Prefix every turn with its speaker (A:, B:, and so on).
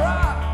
A: try.